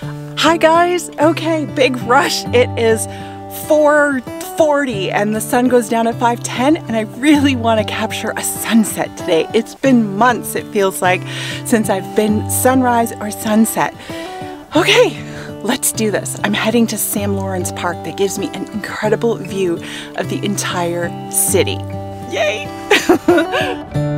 Hi guys. Okay, big rush. It is 4:40 and the sun goes down at 5:10 and I really want to capture a sunset today. It's been months it feels like since I've been sunrise or sunset. Okay, let's do this. I'm heading to Sam Lawrence Park that gives me an incredible view of the entire city. Yay!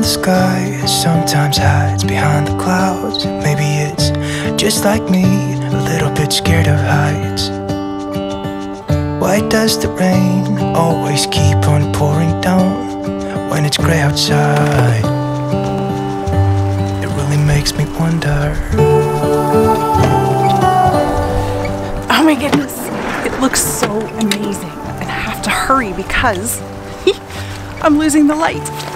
The sky sometimes hides behind the clouds? Maybe it's just like me, a little bit scared of heights. Why does the rain always keep on pouring down when it's gray outside? It really makes me wonder. Oh my goodness, it looks so amazing. And I have to hurry because I'm losing the light.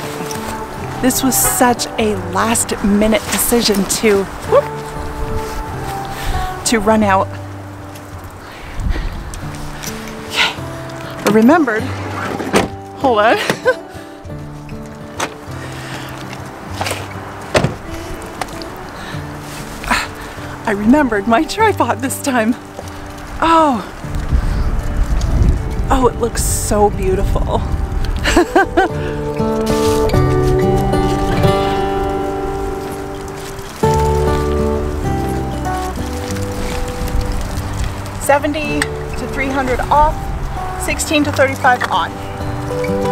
This was such a last minute decision to whoop, to run out. Okay, I remembered. Hold on. I remembered my tripod this time. Oh. Oh, it looks so beautiful. Seventy to three hundred off, sixteen to thirty-five on.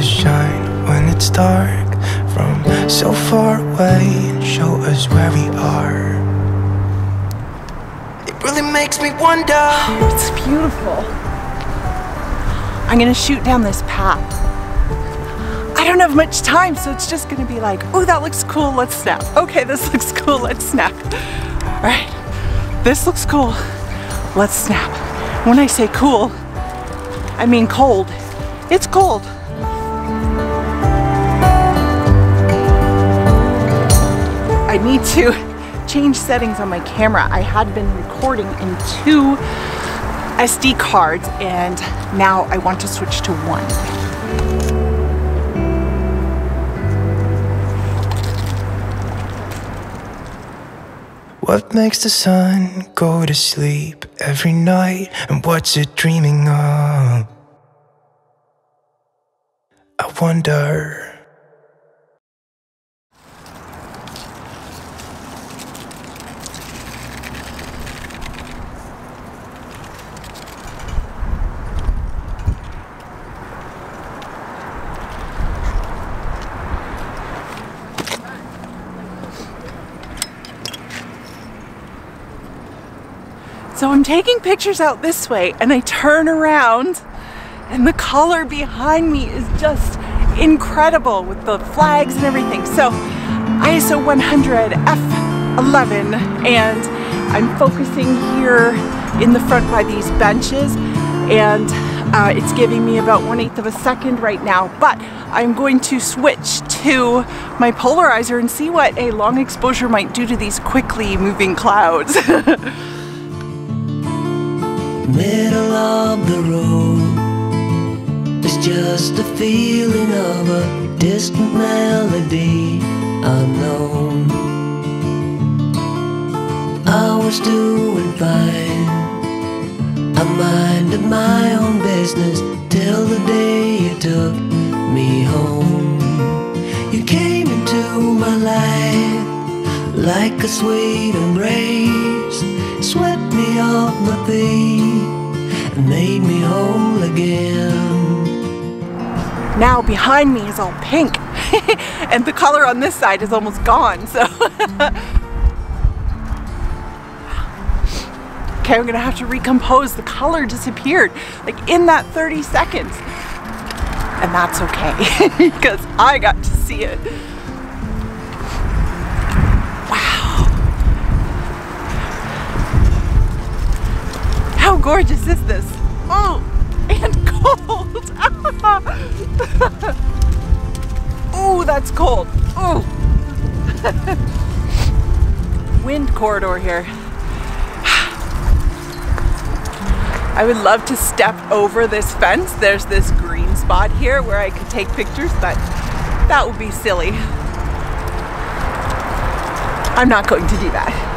To shine when it's dark from so far away and show us where we are? It really makes me wonder. Oh, it's beautiful. I'm gonna shoot down this path. I don't have much time, so it's just gonna be like, oh, that looks cool, let's snap. Okay, this looks cool, let's snap. All right, this looks cool, let's snap. When I say cool, I mean cold. It's cold. I need to change settings on my camera. I had been recording in two SD cards and now I want to switch to one. What makes the sun go to sleep every night? And what's it dreaming of? I wonder. So I'm taking pictures out this way and I turn around and the color behind me is just incredible with the flags and everything. So ISO 100 F11 and I'm focusing here in the front by these benches and uh, it's giving me about one eighth of a second right now but I'm going to switch to my polarizer and see what a long exposure might do to these quickly moving clouds. middle of the road. It's just a feeling of a distant melody unknown. I was doing fine I minded my own business Till the day you took me home. You came into my life like a sweet embrace, me my and made me whole again. Now behind me is all pink and the color on this side is almost gone. So Okay, I'm gonna have to recompose. The color disappeared like in that 30 seconds. And that's okay because I got to see it. Gorgeous is this? Oh, and cold. oh, that's cold. Oh. Wind corridor here. I would love to step over this fence. There's this green spot here where I could take pictures, but that would be silly. I'm not going to do that.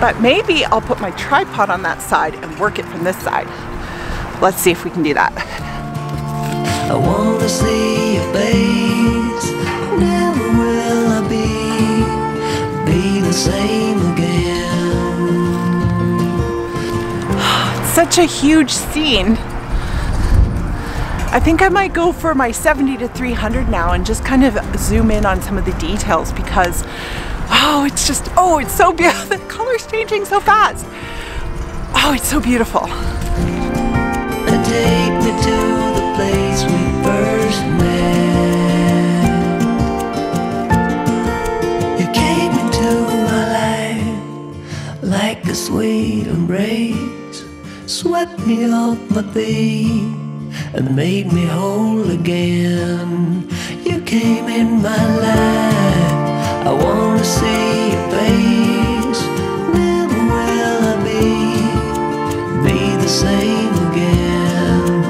But maybe I'll put my tripod on that side and work it from this side. Let's see if we can do that. I wanna see your face. Never will I be be the same again. Such a huge scene. I think I might go for my 70 to 300 now and just kind of zoom in on some of the details because, oh, it's just, oh, it's so beautiful. The color's changing so fast. Oh, it's so beautiful. Take me to the place we first met. You came into my life like a sweet embrace, swept me off my feet and made me whole again. You came in my life. See your face. Will I be be the same again.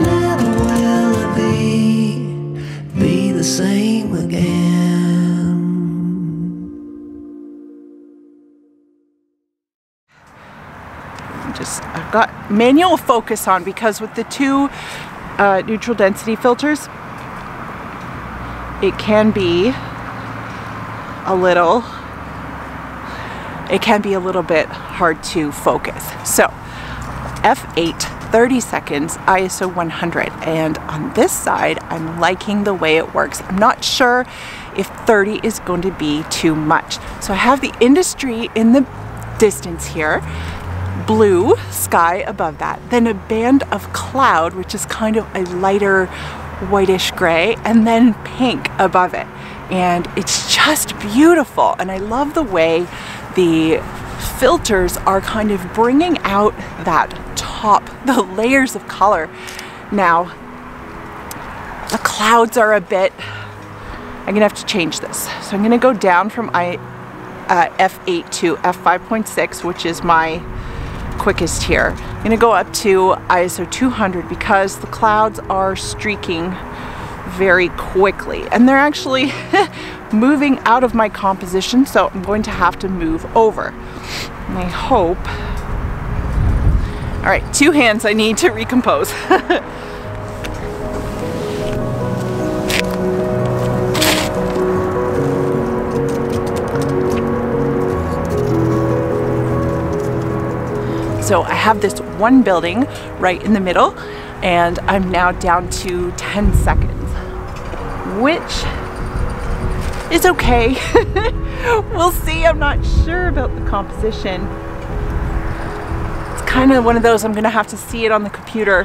Will I be be the same again. just I've got manual focus on because with the two uh, neutral density filters it can be a little it can be a little bit hard to focus. So f8 30 seconds ISO 100 and on this side I'm liking the way it works. I'm not sure if 30 is going to be too much. So I have the industry in the distance here. Blue sky above that, then a band of cloud, which is kind of a lighter whitish gray, and then pink above it. And it's just beautiful. And I love the way the filters are kind of bringing out that top, the layers of color. Now, the clouds are a bit, I'm gonna have to change this. So I'm gonna go down from I, uh, f8 to f5.6, which is my quickest here. I'm gonna go up to ISO 200 because the clouds are streaking very quickly and they're actually moving out of my composition so I'm going to have to move over. And I hope, all right, two hands I need to recompose. So I have this one building right in the middle and I'm now down to 10 seconds, which is okay. we'll see, I'm not sure about the composition. It's kind of one of those, I'm gonna have to see it on the computer.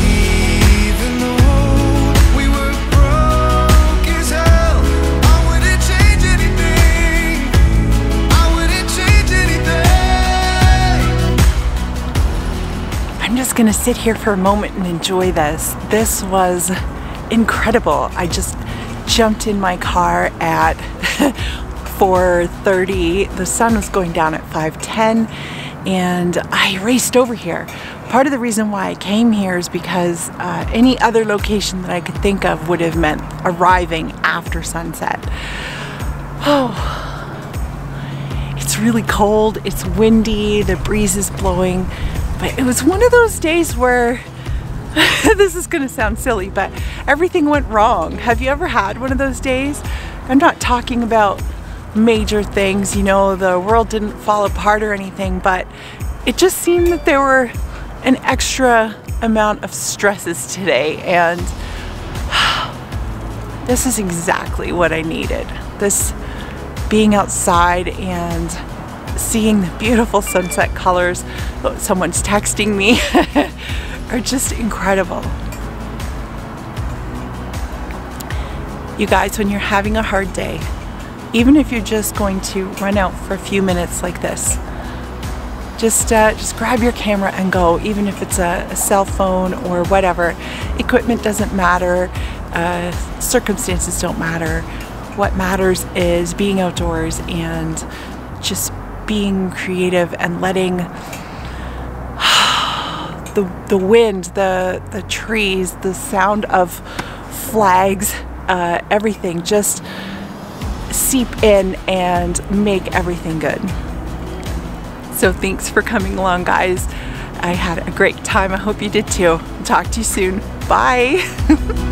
gonna sit here for a moment and enjoy this. This was incredible. I just jumped in my car at 4.30. The sun was going down at 5.10 and I raced over here. Part of the reason why I came here is because uh, any other location that I could think of would have meant arriving after sunset. Oh, it's really cold, it's windy, the breeze is blowing, but it was one of those days where this is gonna sound silly, but everything went wrong. Have you ever had one of those days? I'm not talking about major things, you know, the world didn't fall apart or anything, but it just seemed that there were an extra amount of stresses today and this is exactly what I needed. This being outside and seeing the beautiful sunset colors, someone's texting me, are just incredible. You guys, when you're having a hard day, even if you're just going to run out for a few minutes like this, just uh, just grab your camera and go even if it's a, a cell phone or whatever equipment doesn't matter uh, circumstances don't matter what matters is being outdoors and just being creative and letting the, the wind the the trees the sound of flags uh, everything just seep in and make everything good so thanks for coming along, guys. I had a great time. I hope you did too. Talk to you soon. Bye.